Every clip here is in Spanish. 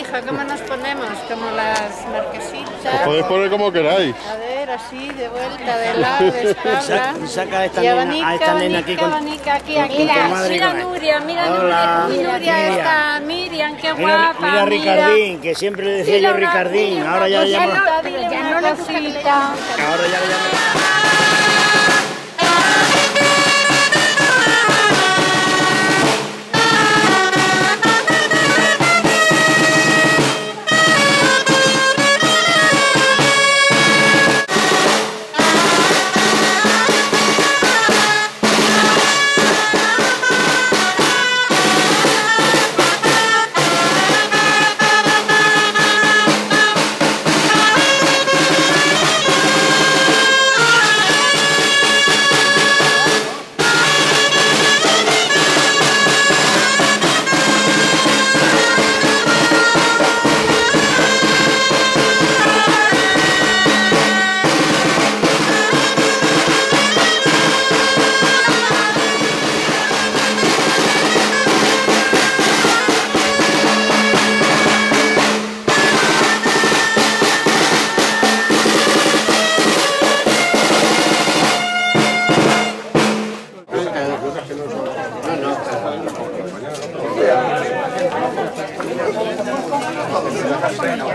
Hija, ¿cómo nos ponemos? Como las marquesitas. Os podéis poner como queráis. A ver, así, de vuelta, de lado, de espalda. Saca, saca a esta nena, abanica, a esta nena aquí abanica, con... abanica, aquí, con- aquí. con Mira, mira. Nuria, mira Hola, Nuria. Nuria Miriam. está, Miriam, qué Mira, guapa. mira Ricardín, que siempre le decía yo Ricardín, ahora ya le llamo... Ahora ya le llamo...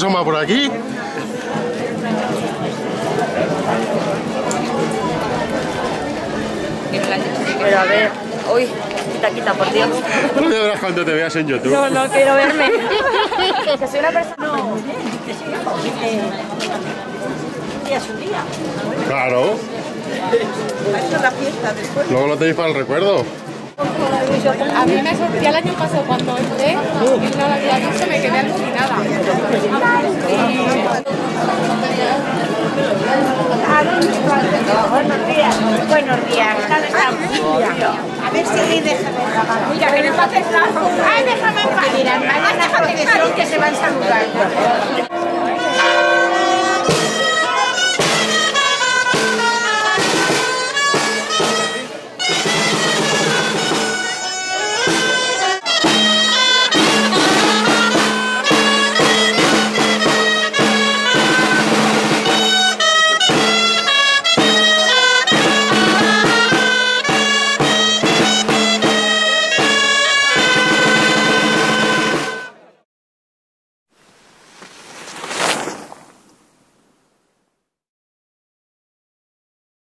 asoma por aquí. Pero a ver, uy, quita, quita, por Dios. No te verás cuando te veas en YouTube. No, no quiero verme. que soy una persona. No, día su día. Claro. Eso la fiesta después. Luego lo tenéis para el recuerdo. A mí me sorprendió el año pasado cuando entré y no la había visto, me quedé alucinada. Buenos días. Buenos días. A ver si me deja Mira, que me pasa Ay, déjame en paz. Mira, mañana procesión que se van saludando.